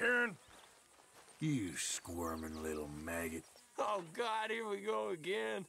Karen? You squirming little maggot. Oh, God, here we go again.